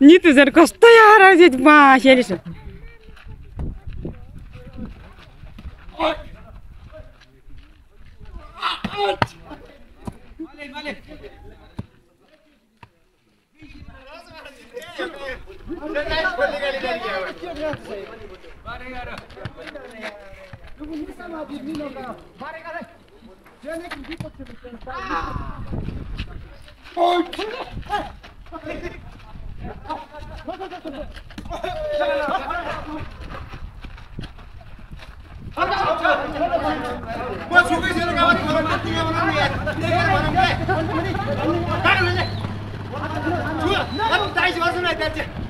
Не ты зарко, что я разить бахелишь? Barrigada. Dai, si va su una terza!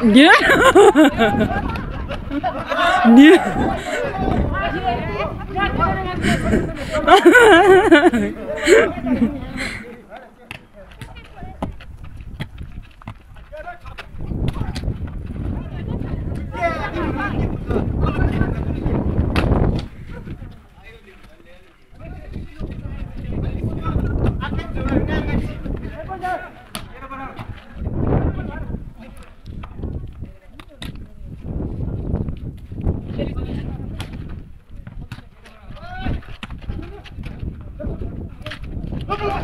Yeah. yeah.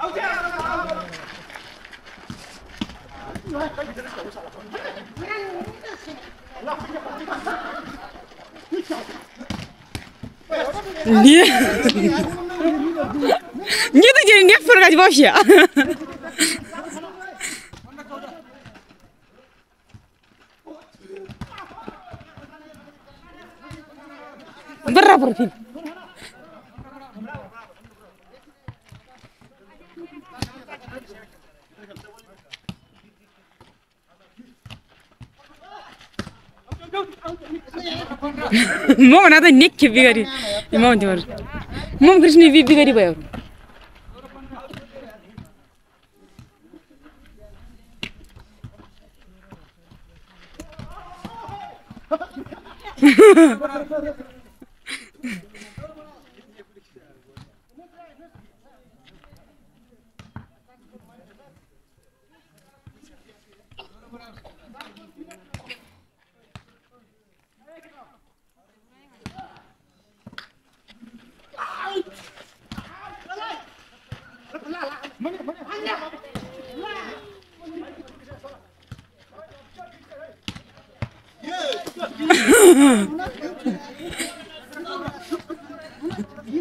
आउँछ Nie. Nie to nie, nie wpływać Bosia. Berapa pin? मिखि बिगारी miss Mohan Krishna बिगारी भयो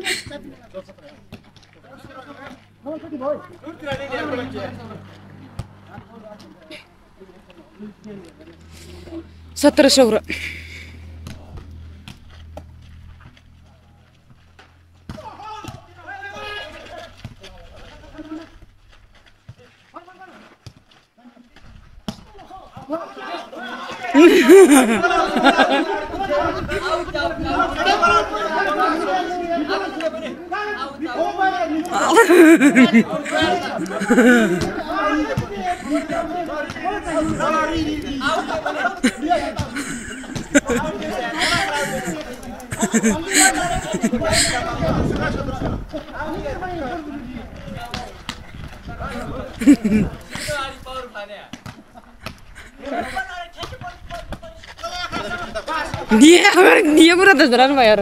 krisni bi bigari bayor सत्र सौ Mm-hmm. Dia dia pun atas beran bayar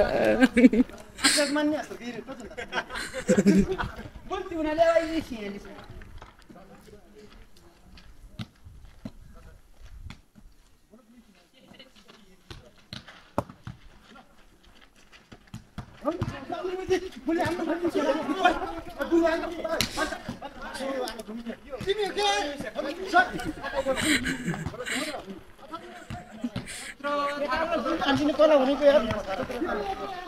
Bunti unalewa hivi shieni. Anjing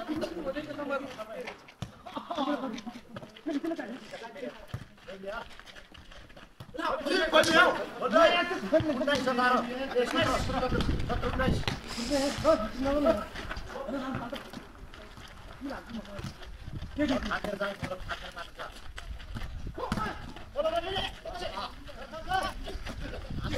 kola भनेको यार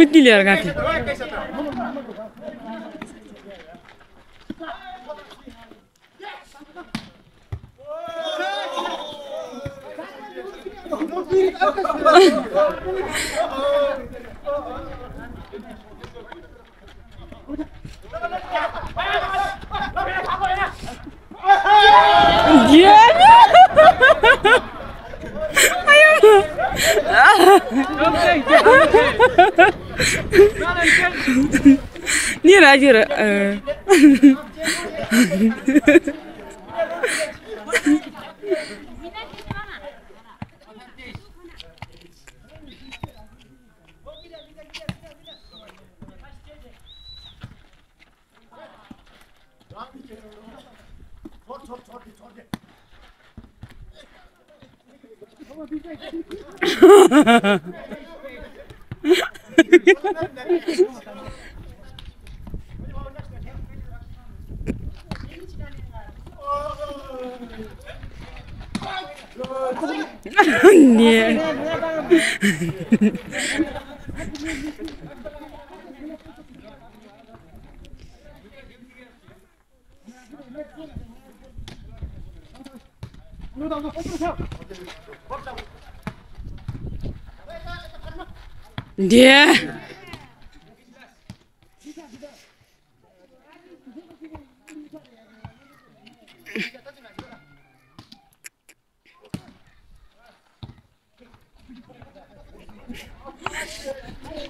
Подняли аргаты. Диана! Ayağım! Niet raad je. 你，你。